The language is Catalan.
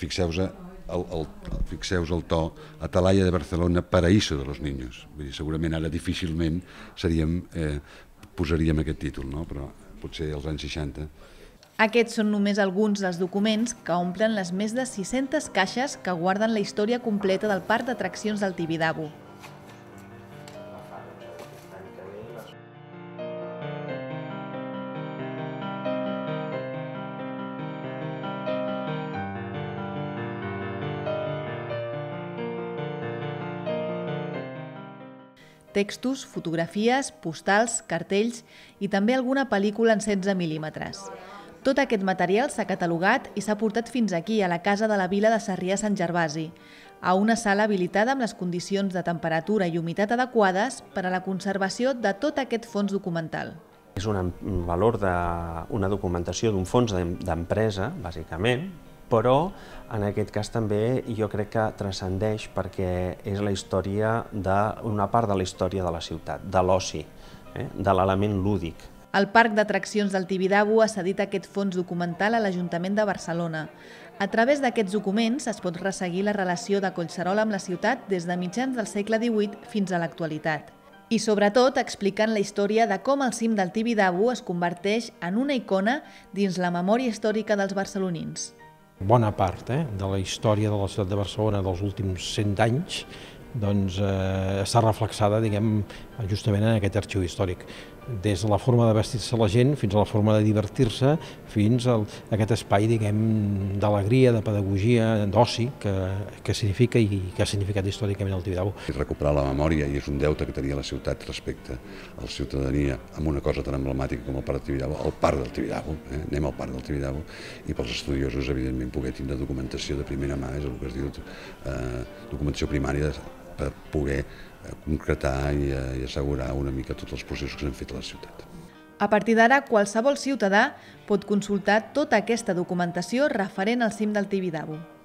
fixeu-vos el, el, fixeu el to Atalaya de Barcelona, Paraíso de los Niños. Vull dir, segurament ara difícilment seríem, eh, posaríem aquest títol, no? però potser als anys 60 aquests són només alguns dels documents que omplen les més de 600 caixes que guarden la història completa del parc d'atraccions del Tibidabo. Textos, fotografies, postals, cartells i també alguna pel·lícula en 16 mil·límetres. Tot aquest material s'ha catalogat i s'ha portat fins aquí, a la Casa de la Vila de Sarrià Sant Gervasi, a una sala habilitada amb les condicions de temperatura i humitat adequades per a la conservació de tot aquest fons documental. És un valor d'una documentació d'un fons d'empresa, bàsicament, però en aquest cas també jo crec que transcendeix perquè és la història d'una part de la història de la ciutat, de l'oci, eh? de l'element lúdic. El Parc d'Atraccions del Tibidabo ha cedit aquest fons documental a l'Ajuntament de Barcelona. A través d'aquests documents es pot resseguir la relació de Collserola amb la ciutat des de mitjans del segle XVIII fins a l'actualitat. I sobretot explicant la història de com el cim del Tibidabo es converteix en una icona dins la memòria històrica dels barcelonins. Bona part eh, de la història de la ciutat de Barcelona dels últims 100 anys doncs, eh, està reflexada diguem, justament en aquest arxiu històric des de la forma de vestir-se la gent fins a la forma de divertir-se, fins a aquest espai d'alegria, de pedagogia, d'oci que, que significa i que ha significat històricament el Tibidabo. Recuperar la memòria i és un deute que tenia la ciutat respecte a la ciutadania amb una cosa tan emblemàtica com el Parc del Tibidabo, el Parc del Tibidabo, eh? anem al Parc del Tibidabo, i pels estudiosos, evidentment, poder tindre documentació de primera mà, és el que es diu eh, documentació primària per poder eh, concretar i, eh, i assegurar una mica tots els processos que s'han fet a la ciutat. A partir d'ara, qualsevol ciutadà pot consultar tota aquesta documentació referent al cim del Tibidabo.